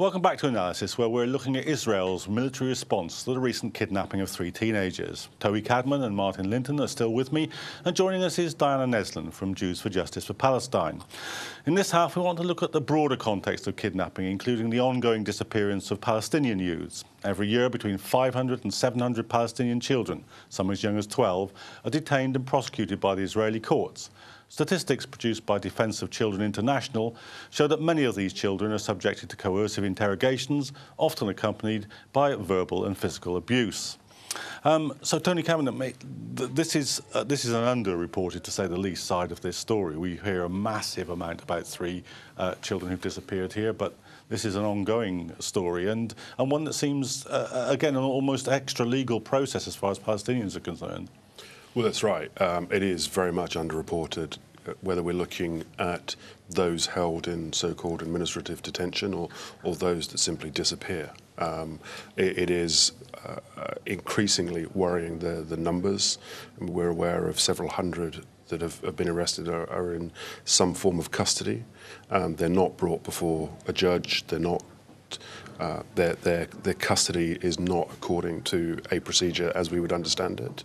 Welcome back to Analysis, where we're looking at Israel's military response to the recent kidnapping of three teenagers. Toby Cadman and Martin Linton are still with me, and joining us is Diana Neslen from Jews for Justice for Palestine. In this half, we want to look at the broader context of kidnapping, including the ongoing disappearance of Palestinian youths. Every year, between 500 and 700 Palestinian children, some as young as 12, are detained and prosecuted by the Israeli courts. Statistics produced by Defence of Children International show that many of these children are subjected to coercive interrogations, often accompanied by verbal and physical abuse. Um, so, Toby Cadman, this is uh, this is an underreported, to say the least, side of this story. We hear a massive amount about three uh, children who've disappeared here, but this is an ongoing story and and one that seems, uh, again, an almost extra legal process as far as Palestinians are concerned. Well, that's right. Um, it is very much underreported, uh, whether we're looking at those held in so-called administrative detention or, or those that simply disappear. Um, it, it is uh, uh, increasingly worrying the, the numbers. We're aware of several hundred that have, have been arrested are, are, in some form of custody. Um, they're not brought before a judge. They're not uh, their, their, their custody is not according to a procedure as we would understand it.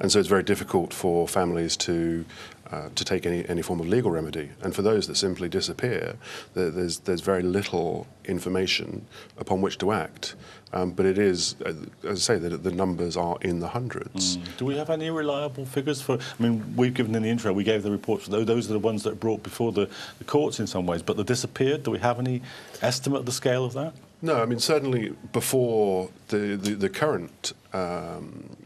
And so it's very difficult for families to uh, to take any, any form of legal remedy. And for those that simply disappear, there, there's, there's very little information upon which to act. Um, but it is, uh, as I say, the, the numbers are in the hundreds. Mm. Do we have any reliable figures for? I mean, we've given in the intro, we gave the reports. Those are the ones that are brought before the, the courts in some ways, but the disappeared. Do we have any estimate of the scale of that? No, I mean certainly before the the, the current um,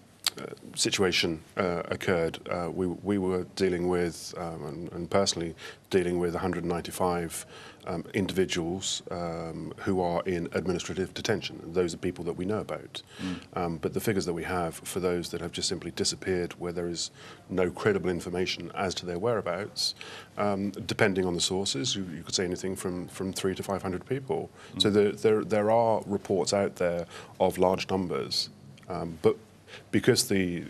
situation uh, occurred, uh, we we were dealing with um, and, and, personally dealing with 195 um, individuals um, who are in administrative detention. Those are people that we know about. Mm. but the figures that we have for those that have just simply disappeared, where there is no credible information as to their whereabouts, um, depending on the sources, you, you, could say anything from, from three to 500 people. Mm. So there, there, there are reports out there of large numbers, um, but because the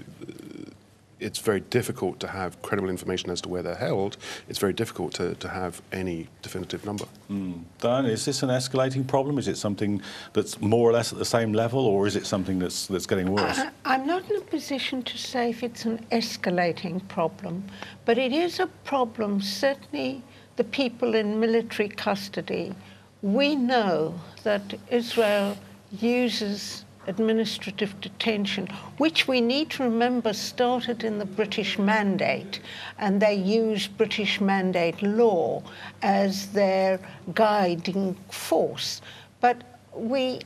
it's very difficult to have credible information as to where they're held. It's very difficult to, to have any definitive number. Mm. Dan, is this an escalating problem? Is it something that's more or less at the same level, or is it something that's, that's getting worse? I, am not in a position to say if it's an escalating problem, but it is a problem, certainly the people in military custody. We know that Israel uses administrative detention, which we need to remember started in the British Mandate, and they used British Mandate law as their guiding force. But we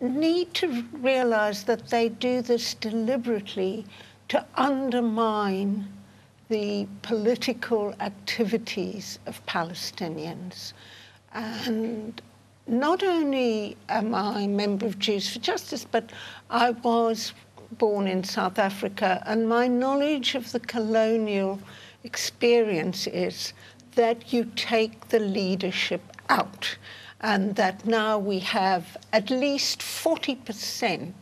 need to realize that they do this deliberately to undermine the political activities of Palestinians. And not only am I a member of Jews for Justice, but I was born in South Africa, and my knowledge of the colonial experience is that you take the leadership out, and that now we have at least 40%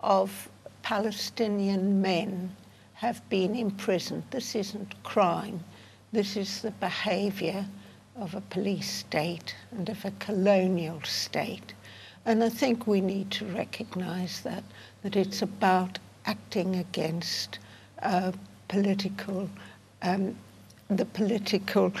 of Palestinian men have been imprisoned. This isn't crime, this is the behavior of a police state and of a colonial state. And I think we need to recognize that, that it's about acting against uh, political, um, the political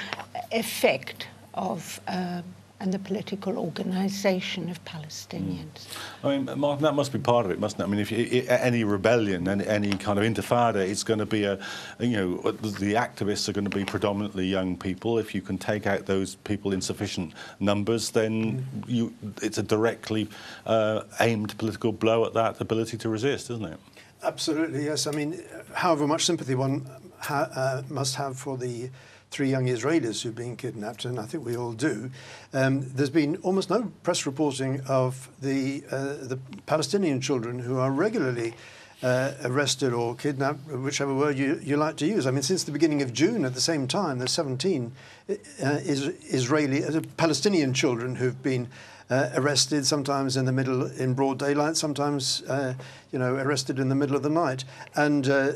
effect of um, and the political organisation of Palestinians. I mean, Martin, that must be part of it, mustn't it? I mean, if you, any rebellion, any, any kind of intifada, it's going to be a, you know, the activists are going to be predominantly young people. If you can take out those people in sufficient numbers, then you, it's a directly uh, aimed political blow at that ability to resist, isn't it? Absolutely, yes. I mean, however much sympathy one ha uh, must have for the three young Israelis who've been kidnapped, and I think we all do. Um, there's been almost no press reporting of the uh, the Palestinian children who are regularly uh, arrested or kidnapped, whichever word you, you like to use. I mean, since the beginning of June, at the same time, there's 17 uh, is Israeli, uh, Palestinian children who've been uh, arrested, sometimes in the middle, in broad daylight, sometimes, uh, you know, arrested in the middle of the night. And uh,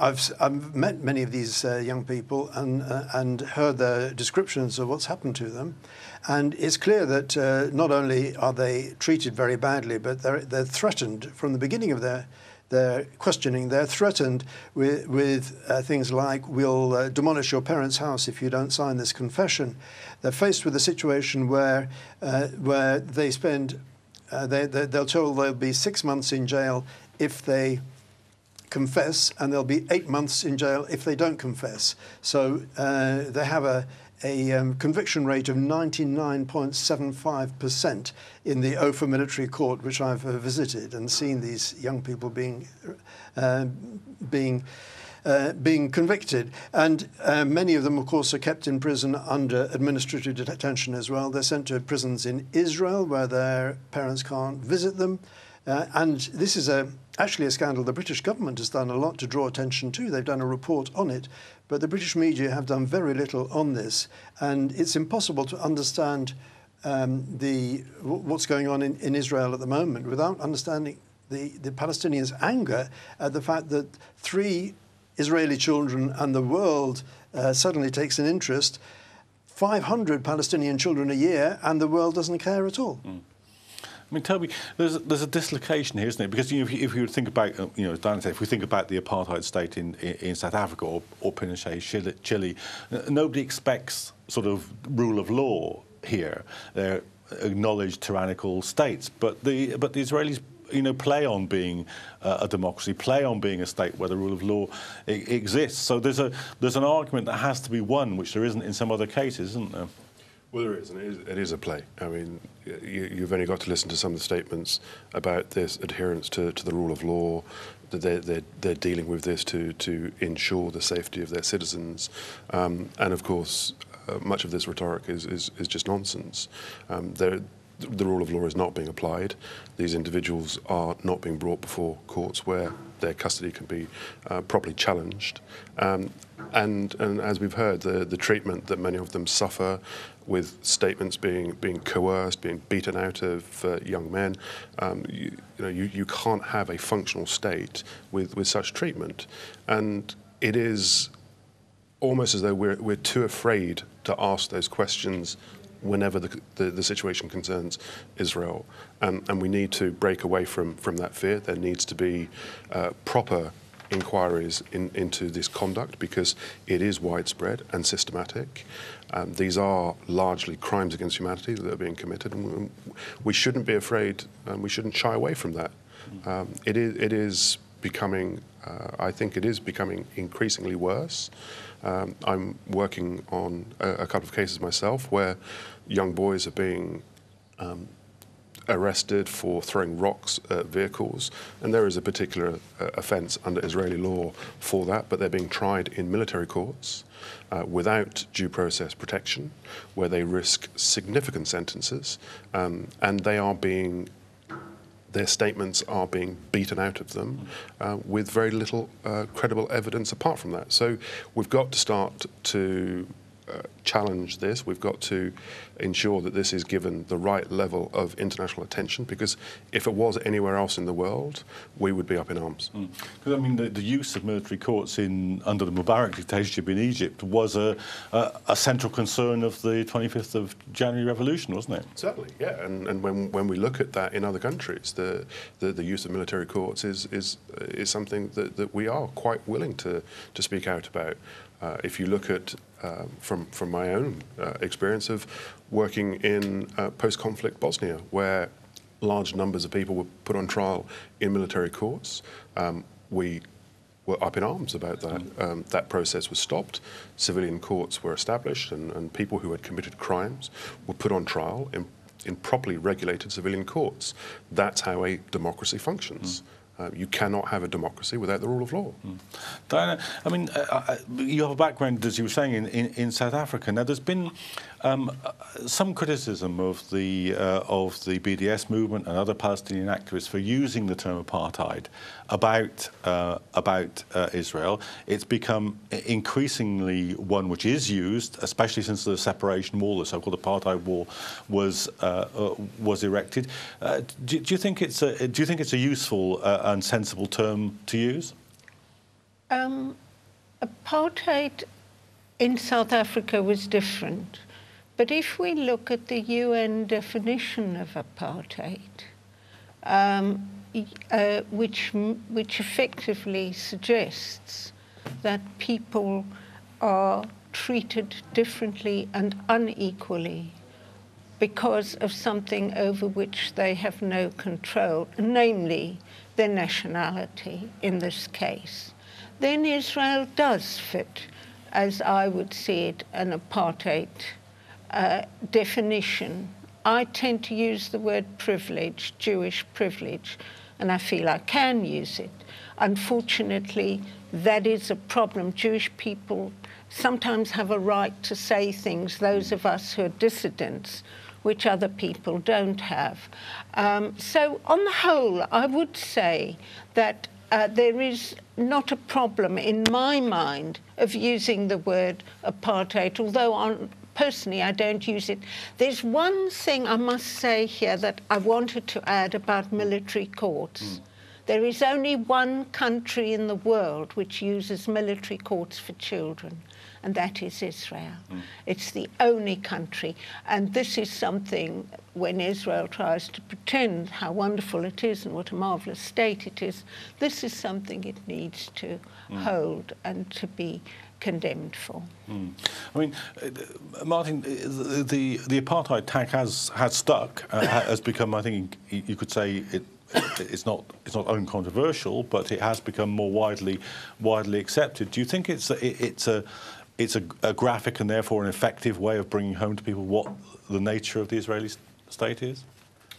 I've, I've met many of these uh, young people and, uh, and heard their descriptions of what's happened to them. And it's clear that uh, not only are they treated very badly, but they're, they're threatened from the beginning of their, their questioning. They're threatened with, with uh, things like, we'll uh, demolish your parents' house if you don't sign this confession. They're faced with a situation where, uh, where they spend, they, they, they're told they'll be six months in jail if they confess, and they'll be eight months in jail if they don't confess. So uh, they have a, a um, conviction rate of 99.75% in the Ofer Military Court, which I've uh, visited and seen these young people being uh, being uh, being convicted. And uh, many of them, of course, are kept in prison under administrative detention as well. They're sent to prisons in Israel where their parents can't visit them. Uh, and this is a, actually a scandal the British government has done a lot to draw attention to. They've done a report on it, but the British media have done very little on this. And it's impossible to understand um, the, what's going on in, in Israel at the moment without understanding the, the Palestinians' anger at the fact that three Israeli children and the world uh, suddenly takes an interest. 500 Palestinian children a year, and the world doesn't care at all. Mm. I mean, Toby, there's there's a dislocation here, isn't it? Because you know, if, you, if you think about, uh, you know, as Diana said, if we think about the apartheid state in, in, in South Africa or, or Pinochet, Chile, Chile, nobody expects sort of rule of law here. They're acknowledged tyrannical states, but the but the Israelis you know, play on being uh, a democracy, play on being a state where the rule of law exists. So there's a there's an argument that has to be won, which there isn't in some other cases, isn't there? Well, there is, and it is, it is a play. I mean, you, have only got to listen to some of the statements about this adherence to, to the rule of law, that they're, they're, they're dealing with this to, to ensure the safety of their citizens. Um, and of course, uh, much of this rhetoric is, is, is just nonsense. Um, the rule of law is not being applied. These individuals are not being brought before courts where their custody can be uh, properly challenged. Um, and, and as we've heard, the, the treatment that many of them suffer with statements being being coerced, being beaten out of uh, young men. Um, you, you, know, you, you can't have a functional state with, with such treatment. And it is almost as though we're, we're too afraid to ask those questions whenever the, the, the situation concerns Israel. Um, and we need to break away from, from that fear. There needs to be uh, proper inquiries in, into this conduct because it is widespread and systematic. Um, these are largely crimes against humanity that are being committed, and we shouldn't be afraid and we shouldn't shy away from that. Um, it, is, it is becoming, uh, I think it is becoming increasingly worse. Um, I'm working on a, a, couple of cases myself where young boys are being um, arrested for throwing rocks at vehicles, and there is a particular uh, offence under Israeli law for that, but they're being tried in military courts uh, without due process protection, where they risk significant sentences, um, and they are being their statements are being beaten out of them uh, with very little uh, credible evidence apart from that. So we've got to start to uh, challenge this. We've got to ensure that this is given the right level of international attention because if it was anywhere else in the world, we would be up in arms. Because mm. I mean, the, the, use of military courts in under the Mubarak dictatorship in Egypt was a, a, a, central concern of the 25th of January revolution, wasn't it? Certainly, yeah. And, and when, when we look at that in other countries, the, the, the use of military courts is, is, is something that, that we are quite willing to, to speak out about. Uh, if you look at uh, from from my own uh, experience of working in uh, post-conflict Bosnia, where large numbers of people were put on trial in military courts, um, we were up in arms about that. Um, that process was stopped. Civilian courts were established, and, and people who had committed crimes were put on trial in in properly regulated civilian courts. That's how a democracy functions. Mm. Uh, you cannot have a democracy without the rule of law. Mm. Diana, I mean, uh, uh, you have a background, as you were saying, in, in, in South Africa. Now, there's been um, uh, some criticism of the uh, of the BDS movement and other Palestinian activists for using the term apartheid about uh, about Israel. It's become increasingly one which is used, especially since the separation wall, the so-called apartheid wall, was was erected. Do, do, you think it's a do you think it's a useful and sensible term to use? Um, apartheid in South Africa was different. But if we look at the UN definition of apartheid, um, uh, which, which effectively suggests that people are treated differently and unequally because of something over which they have no control, namely their nationality in this case, then Israel does fit, as I would see it, an apartheid uh, definition. I tend to use the word privilege, Jewish privilege, and I feel I can use it. Unfortunately, that is a problem. Jewish people sometimes have a right to say things, those of us who are dissidents, which other people don't have. Um, so, on the whole, I would say that uh, there is not a problem in my mind of using the word apartheid, although on, personally I don't use it. There's one thing I must say here that I wanted to add about military courts. Mm. There is only one country in the world which uses military courts for children, and that is Israel. Mm. It's the only country. And this is something when Israel tries to pretend how wonderful it is and what a marvelous state it is, this is something it needs to mm. hold and to be condemned for. Mm. I mean, uh, Martin, the, the, the apartheid tag has has stuck, uh, has become, I think, you could say it it's not it's not uncontroversial, but it has become more widely widely accepted. Do you think it's a, it's a it's a, a, graphic and therefore an effective way of bringing home to people what the nature of the Israeli state is?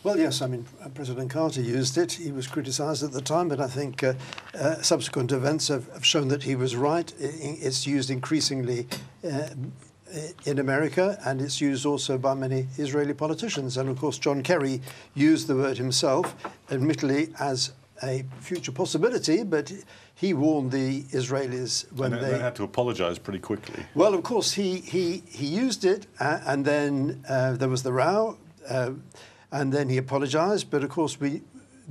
Well, yes. I mean, President Carter used it. He was criticised at the time, but I think uh, uh, subsequent events have, have, shown that he was right. It's used increasingly uh, in America, and it's used also by many Israeli politicians. And of course, John Kerry used the word himself, admittedly as a future possibility, but he warned the Israelis when and they, they had to apologise pretty quickly. Well, of course, he he he used it, uh, and then uh, there was the row, uh, and then he apologised. But of course, we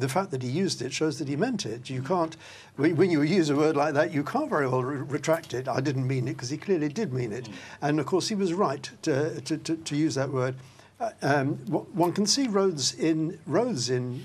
the fact that he used it shows that he meant it. You can't, when you use a word like that, you can't very well re retract it. I didn't mean it because he clearly did mean it. Mm. And of course, he was right to, to, to, to use that word. Uh, um, one can see roads in roads in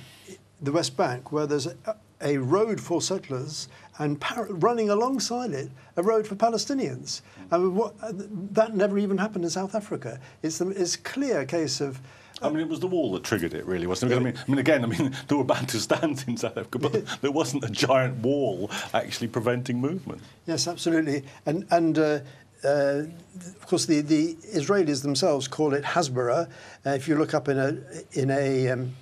the West Bank where there's a, a road for settlers and running alongside it a road for Palestinians. Mm. I mean, what, uh, that never even happened in South Africa. It's, the, it's a clear case of I mean, it was the wall that triggered it, really, wasn't it? I mean, I mean, again, I mean, there were Bantustan's in South Africa, but there wasn't a giant wall actually preventing movement. Yes, absolutely, and and. Uh, uh, of course, the, the Israelis themselves call it Hasbara. Uh, if you look up in a in a um,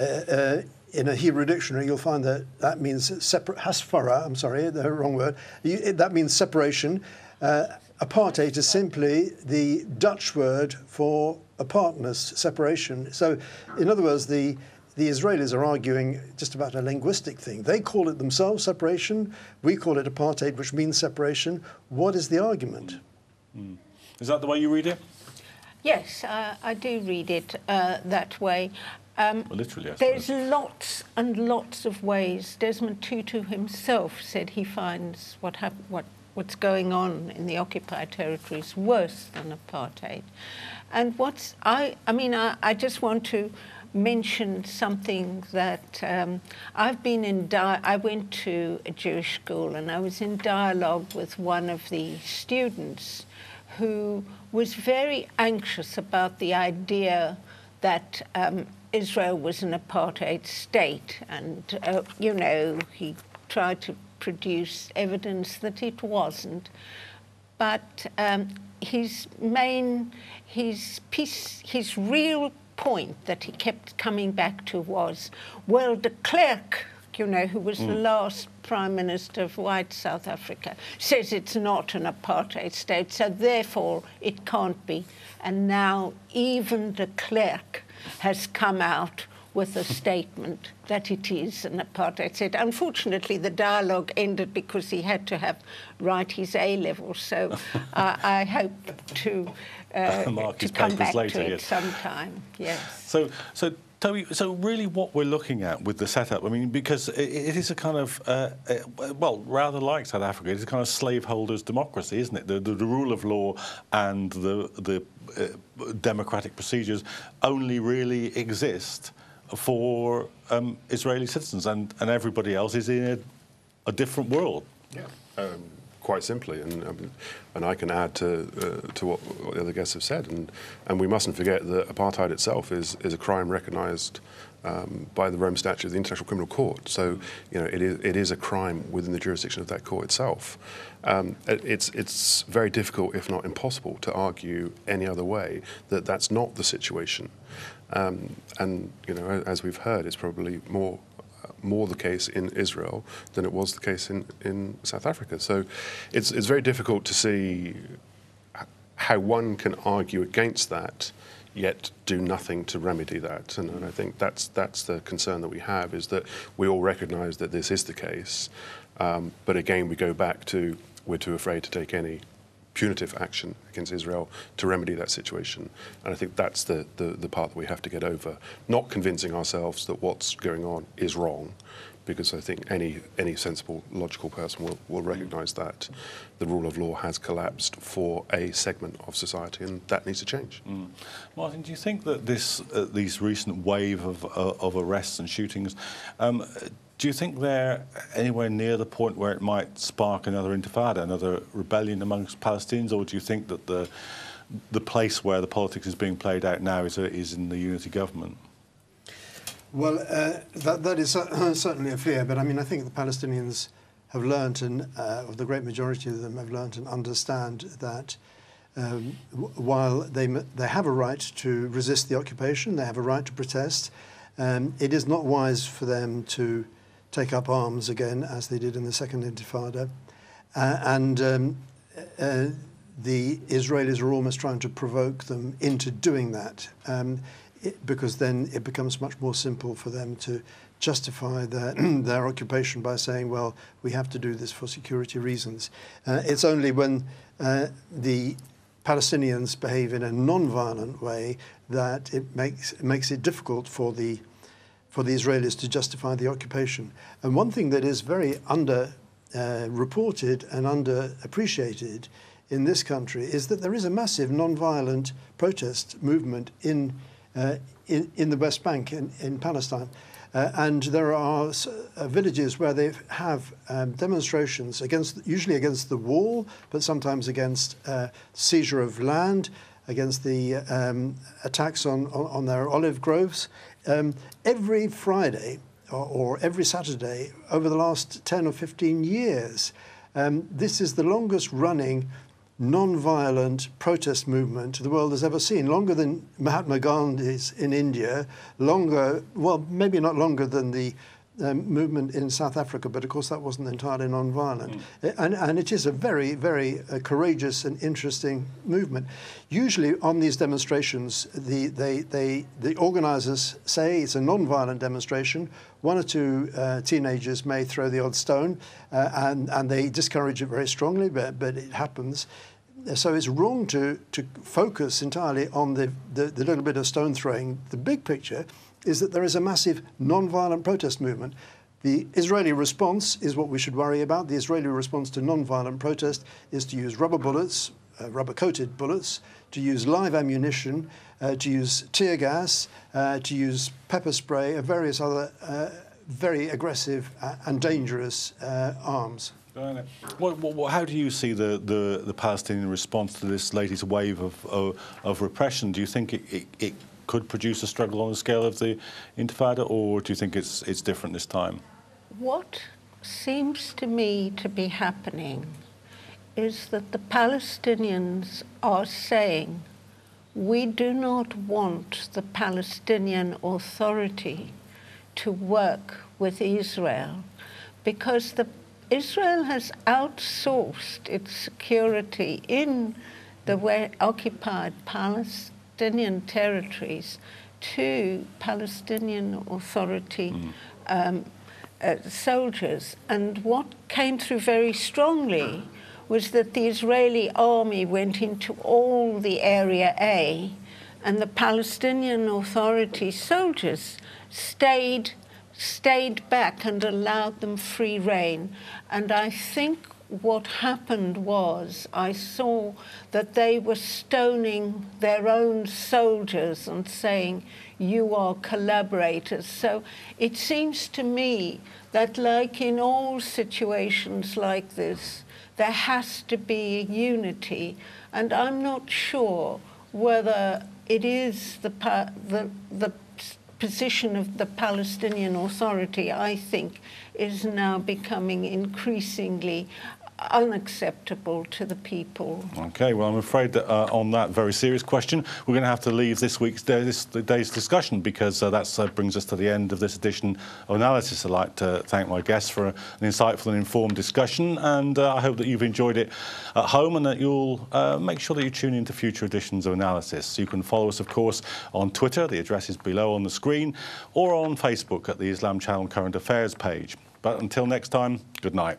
uh, uh, in a Hebrew dictionary, you'll find that that means separate. Hasfara. I'm sorry, the wrong word. You, that means separation. Uh, apartheid is simply the Dutch word for apartness, separation. So, in other words, the the Israelis are arguing just about a linguistic thing. They call it themselves separation. We call it apartheid, which means separation. What is the argument? Mm. Is that the way you read it? Yes, uh, I do read it uh, that way. Um, well, literally, There's lots and lots of ways. Desmond Tutu himself said he finds what, what what's going on in the occupied territories worse than apartheid. And what's I I mean I, I just want to mention something that um, I've been in. Di- I went to a Jewish school and I was in dialogue with one of the students who was very anxious about the idea that um, Israel was an apartheid state, and uh, you know he tried to produce evidence that it wasn't. But um, his main, his piece, his real point that he kept coming back to was, well, de Klerk, you know, who was mm. the last prime minister of white South Africa, says it's not an apartheid state, so therefore it can't be. And now even de Klerk has come out with a statement that it is an apartheid state. Unfortunately, the dialogue ended because he had to have write his A level. So uh, I hope to uh, to come back later, to it yes. sometime. Yes. So so. Toby, so really what we're looking at with the setup, I mean, because it, it is a kind of, uh, uh, well, rather like South Africa, it's a kind of slaveholders democracy, isn't it? The, the, the rule of law and the, the uh, democratic procedures only really exist for um, Israeli citizens, and, and everybody else is in a, a different world. Yeah. Um, quite simply, and um, and I can add to uh, to what, what, the other guests have said, and and we mustn't forget that apartheid itself is is a crime recognised. Um, by the Rome Statute of the International Criminal Court, so you know it is it is a crime within the jurisdiction of that court itself. Um, it, it's it's very difficult, if not impossible, to argue any other way that that's not the situation. Um, and you know, as we've heard, it's probably more more the case in Israel than it was the case in, in South Africa. So it's, it's very difficult to see how one can argue against that yet do nothing to remedy that. And, and, I think that's, that's the concern that we have, is that we all recognise that this is the case. Um, but again, we go back to we're too afraid to take any punitive action against Israel to remedy that situation. And I think that's the, the, the, part that we have to get over, not convincing ourselves that what's going on is wrong, because I think any, any sensible, logical person will, will recognise that the rule of law has collapsed for a segment of society, and that needs to change. Mm. Martin, do you think that this, uh, these recent wave of, uh, of arrests and shootings um, do you think they're anywhere near the point where it might spark another intifada, another rebellion amongst Palestinians, or do you think that the the place where the politics is being played out now is, is in the unity government? Well, uh, that, that is certainly a fear, but I mean, I think the Palestinians have learned, and uh, the great majority of them have learned and understand that um, while they, they have a right to resist the occupation, they have a right to protest, um, it is not wise for them to take up arms again, as they did in the Second Intifada. Uh, and um, uh, the Israelis are almost trying to provoke them into doing that, um, it, because then it becomes much more simple for them to justify their, their occupation by saying, well, we have to do this for security reasons. Uh, it's only when uh, the Palestinians behave in a non-violent way that it makes, it makes it difficult for the for the Israelis to justify the occupation. And one thing that is very under uh, and underappreciated in this country is that there is a massive non-violent protest movement in, uh, in, in, the West Bank, in, in Palestine. Uh, and there are uh, villages where they have um, demonstrations against, usually against the wall, but sometimes against uh, seizure of land, against the um, attacks on, on, on, their olive groves. Um, every Friday or, or, every Saturday over the last 10 or 15 years, um, this is the longest running non-violent protest movement the world has ever seen, longer than Mahatma Gandhi's in India, longer, well, maybe not longer than the um, movement in South Africa, but of course that wasn't entirely non-violent. Mm. And, and it is a very, very uh, courageous and interesting movement. Usually on these demonstrations, the, they, they, the organizers say it's a non-violent demonstration. One or two uh, teenagers may throw the odd stone, uh, and, and they discourage it very strongly, but, but it happens so it's wrong to, to focus entirely on the, the, the, little bit of stone throwing. The big picture is that there is a massive non-violent protest movement. The Israeli response is what we should worry about. The Israeli response to non-violent protest is to use rubber bullets, uh, rubber-coated bullets, to use live ammunition, uh, to use tear gas, uh, to use pepper spray, and various other uh, very aggressive and dangerous uh, arms. What, what, how do you see the, the, the, Palestinian response to this latest wave of, of, of repression? Do you think it, it, it could produce a struggle on the scale of the Intifada, or do you think it's, it's different this time? What seems to me to be happening is that the Palestinians are saying, we do not want the Palestinian Authority to work with Israel because the, Israel has outsourced its security in the occupied Palestine Palestinian territories to Palestinian Authority mm. um, uh, soldiers. And what came through very strongly was that the Israeli army went into all the Area A and the Palestinian Authority soldiers stayed stayed back and allowed them free rein. And I think what happened was I saw that they were stoning their own soldiers and saying, you are collaborators. So it seems to me that like in all situations like this, there has to be unity. And I'm not sure whether it is the, the, the position of the Palestinian Authority, I think, is now becoming increasingly unacceptable to the people. Okay, well, I'm afraid that uh, on that very serious question, we're going to have to leave this week's day, this, day's discussion because uh, that uh, brings us to the end of this edition of Analysis. I'd like to thank my guests for an insightful and informed discussion, and uh, I hope that you've enjoyed it at home and that you'll uh, make sure that you tune into future editions of Analysis. You can follow us, of course, on Twitter, the address is below on the screen, or on Facebook at the Islam Channel Current Affairs page. But until next time, good night.